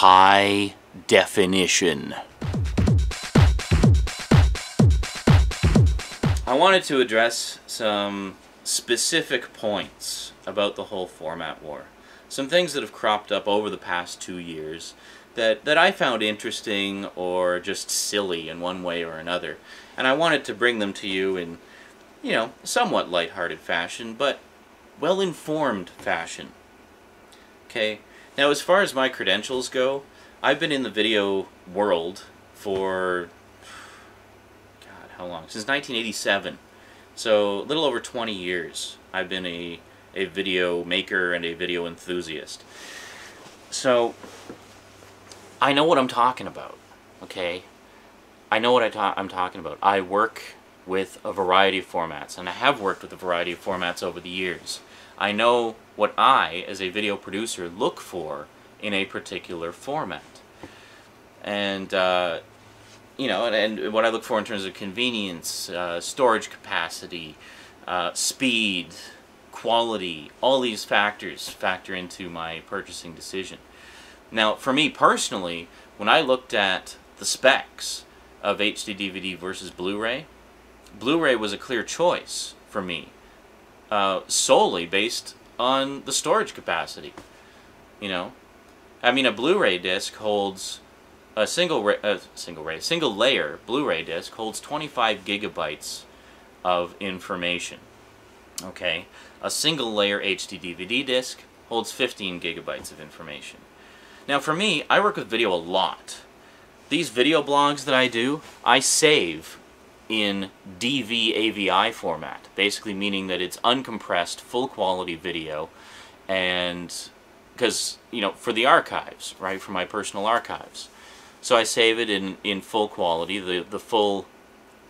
high definition. I wanted to address some specific points about the whole format war. Some things that have cropped up over the past two years that, that I found interesting or just silly in one way or another. And I wanted to bring them to you in, you know, somewhat lighthearted fashion, but well-informed fashion. Okay, now as far as my credentials go, I've been in the video world for God, how long? Since 1987. So a little over 20 years I've been a, a video maker and a video enthusiast. So I know what I'm talking about, okay? I know what I ta I'm talking about. I work with a variety of formats, and I have worked with a variety of formats over the years. I know what I, as a video producer, look for in a particular format. And uh, you know, and, and, what I look for in terms of convenience, uh, storage capacity, uh, speed, quality, all these factors factor into my purchasing decision. Now, for me personally, when I looked at the specs of HD DVD versus Blu-ray, Blu-ray was a clear choice for me, uh, solely based on the storage capacity. You know, I mean, a Blu-ray disc holds a single ray, uh, single ray, single layer Blu-ray disc holds 25 gigabytes of information. Okay, a single layer HD DVD disc holds 15 gigabytes of information. Now for me, I work with video a lot. These video blogs that I do, I save in DV AVI format, basically meaning that it's uncompressed, full quality video, and because, you know, for the archives, right, for my personal archives. So I save it in, in full quality, the, the full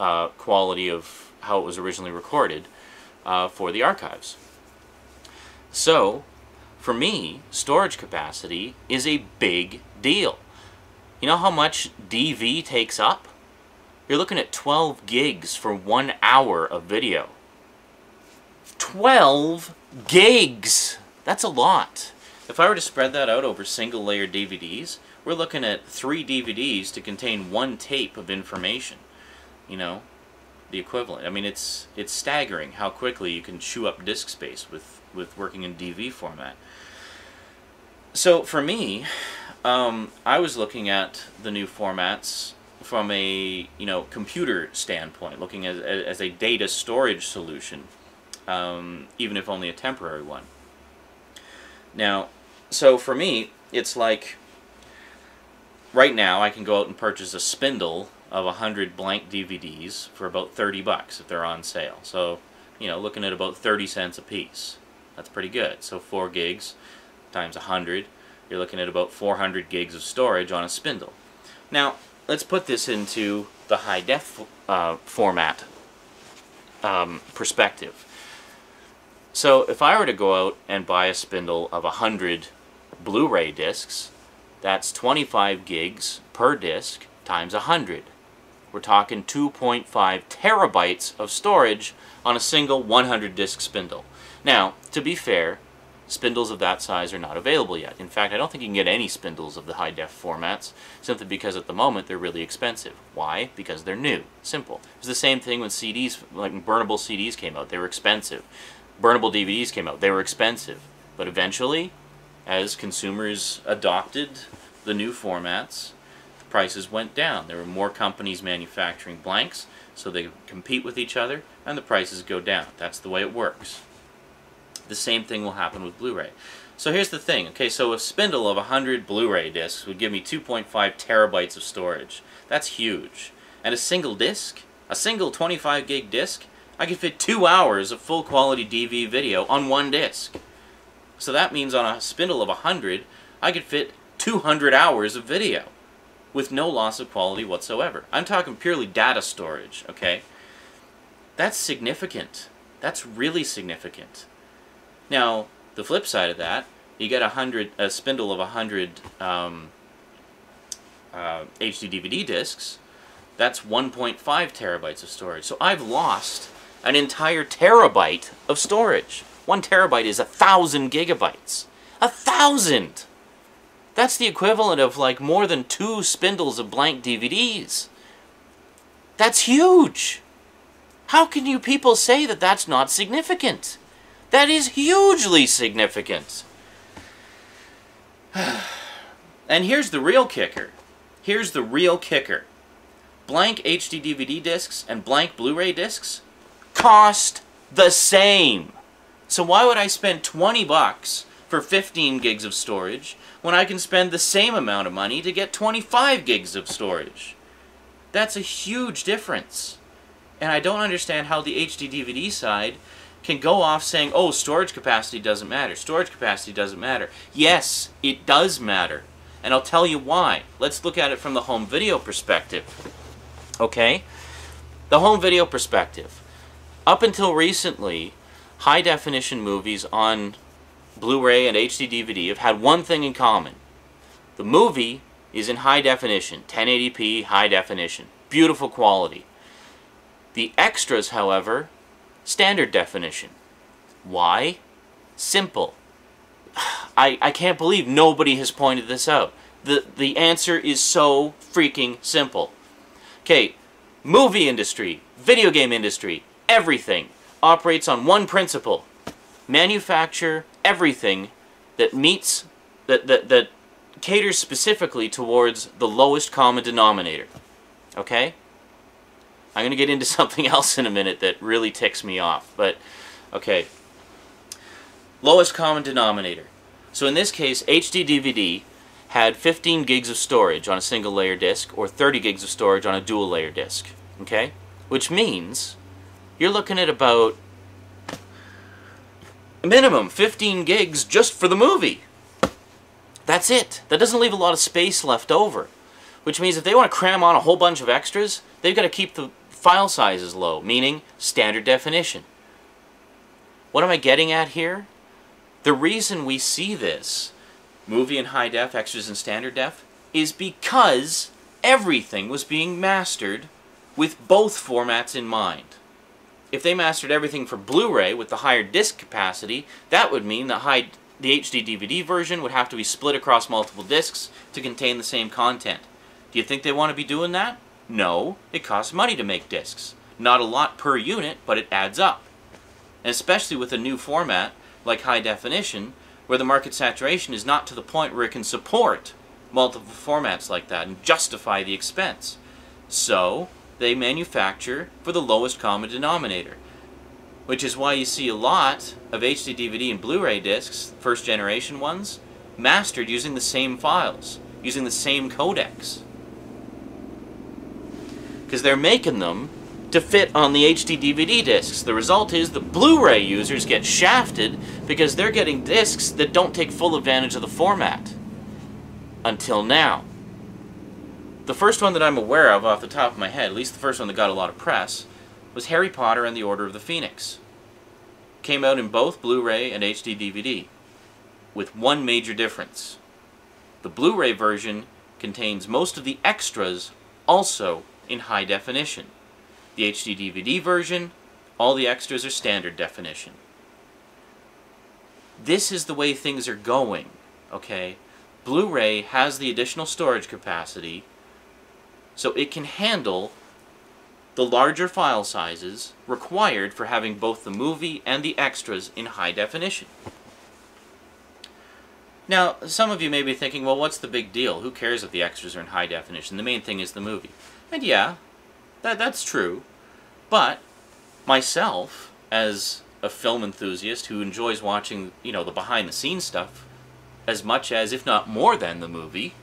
uh, quality of how it was originally recorded uh, for the archives. So, for me, storage capacity is a big deal. You know how much DV takes up? You're looking at 12 gigs for one hour of video. 12 gigs! That's a lot. If I were to spread that out over single layer DVDs, we're looking at three DVDs to contain one tape of information. You know, the equivalent. I mean, it's it's staggering how quickly you can chew up disk space with with working in DV format. So for me, um, I was looking at the new formats from a you know computer standpoint, looking at as a data storage solution, um, even if only a temporary one. Now, so for me, it's like right now I can go out and purchase a spindle of 100 blank DVDs for about 30 bucks if they're on sale. So, you know, looking at about 30 cents a piece. That's pretty good. So 4 gigs times 100, you're looking at about 400 gigs of storage on a spindle. Now, let's put this into the high def uh, format um, perspective. So if I were to go out and buy a spindle of 100 Blu-ray discs, that's 25 gigs per disc times 100. We're talking 2.5 terabytes of storage on a single 100 disc spindle. Now, to be fair, spindles of that size are not available yet. In fact, I don't think you can get any spindles of the high def formats, simply because at the moment they're really expensive. Why? Because they're new. Simple. It was the same thing when CDs, like burnable CDs came out. They were expensive. Burnable DVDs came out. They were expensive. But eventually, as consumers adopted the new formats, the prices went down. There were more companies manufacturing blanks, so they compete with each other, and the prices go down. That's the way it works. The same thing will happen with Blu-ray. So here's the thing. Okay, so a spindle of 100 Blu-ray discs would give me 2.5 terabytes of storage. That's huge. And a single disc, a single 25 gig disc, I could fit two hours of full quality DV video on one disc. So that means on a spindle of 100, I could fit 200 hours of video with no loss of quality whatsoever. I'm talking purely data storage, okay? That's significant. That's really significant. Now, the flip side of that, you get a hundred, a spindle of a 100 um, uh, HD DVD discs, that's 1.5 terabytes of storage. So I've lost an entire terabyte of storage. One terabyte is a thousand gigabytes. A thousand! That's the equivalent of like more than two spindles of blank DVDs. That's huge. How can you people say that that's not significant? That is hugely significant. and here's the real kicker. Here's the real kicker. Blank HD DVD discs and blank Blu-ray discs cost the same. So why would I spend 20 bucks for 15 gigs of storage when I can spend the same amount of money to get 25 gigs of storage? That's a huge difference. And I don't understand how the HD DVD side can go off saying, oh, storage capacity doesn't matter. Storage capacity doesn't matter. Yes, it does matter. And I'll tell you why. Let's look at it from the home video perspective. Okay? The home video perspective. Up until recently, high definition movies on Blu-ray and HD DVD have had one thing in common. The movie is in high definition, 1080p high definition. Beautiful quality. The extras, however, standard definition. Why? Simple. I, I can't believe nobody has pointed this out. The, the answer is so freaking simple. Okay, movie industry, video game industry, everything operates on one principle. Manufacture everything that meets, that, that, that caters specifically towards the lowest common denominator. Okay? I'm going to get into something else in a minute that really ticks me off. But, okay. Lowest common denominator. So in this case, HD DVD had 15 gigs of storage on a single layer disk or 30 gigs of storage on a dual layer disk. Okay? Which means you're looking at about minimum 15 gigs just for the movie. That's it. That doesn't leave a lot of space left over. Which means if they want to cram on a whole bunch of extras, they've got to keep the file size is low, meaning standard definition. What am I getting at here? The reason we see this, movie in high def, extras in standard def, is because everything was being mastered with both formats in mind. If they mastered everything for Blu-ray with the higher disk capacity, that would mean that high, the HD DVD version would have to be split across multiple discs to contain the same content. Do you think they want to be doing that? No, it costs money to make discs. Not a lot per unit, but it adds up. And especially with a new format like high definition, where the market saturation is not to the point where it can support multiple formats like that and justify the expense. So, they manufacture for the lowest common denominator. Which is why you see a lot of HD DVD and Blu-ray discs, first generation ones, mastered using the same files, using the same codecs because they're making them to fit on the HD DVD discs. The result is the Blu-ray users get shafted because they're getting discs that don't take full advantage of the format. Until now. The first one that I'm aware of off the top of my head, at least the first one that got a lot of press, was Harry Potter and the Order of the Phoenix. Came out in both Blu-ray and HD DVD, with one major difference. The Blu-ray version contains most of the extras also in high definition. The HD DVD version, all the extras are standard definition. This is the way things are going, okay? Blu-ray has the additional storage capacity, so it can handle the larger file sizes required for having both the movie and the extras in high definition. Now, some of you may be thinking, well, what's the big deal? Who cares if the extras are in high definition? The main thing is the movie. And yeah, that, that's true. But myself, as a film enthusiast who enjoys watching, you know, the behind-the-scenes stuff as much as, if not more than, the movie,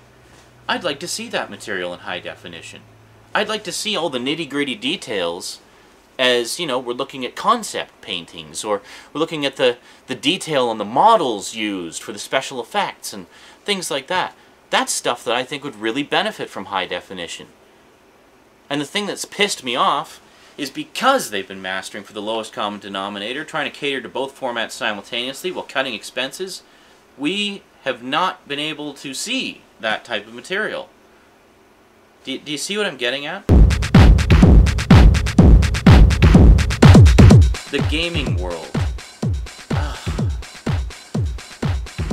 I'd like to see that material in high definition. I'd like to see all the nitty-gritty details as, you know, we're looking at concept paintings, or we're looking at the, the detail on the models used for the special effects, and things like that. That's stuff that I think would really benefit from high definition. And the thing that's pissed me off is because they've been mastering for the lowest common denominator, trying to cater to both formats simultaneously while cutting expenses, we have not been able to see that type of material. Do, do you see what I'm getting at? The gaming world.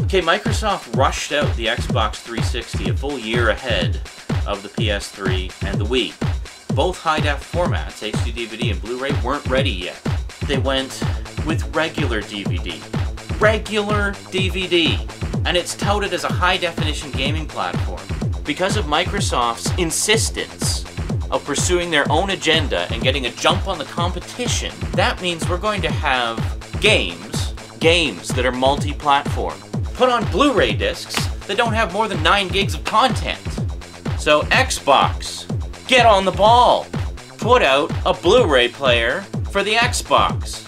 Okay, Microsoft rushed out the Xbox 360 a full year ahead of the PS3 and the Wii. Both high-def formats, HD DVD and Blu-ray, weren't ready yet. They went with regular DVD. Regular DVD! And it's touted as a high-definition gaming platform. Because of Microsoft's insistence of pursuing their own agenda and getting a jump on the competition, that means we're going to have games, games that are multi-platform, put on Blu-ray discs that don't have more than 9 gigs of content. So Xbox, get on the ball. Put out a Blu-ray player for the Xbox.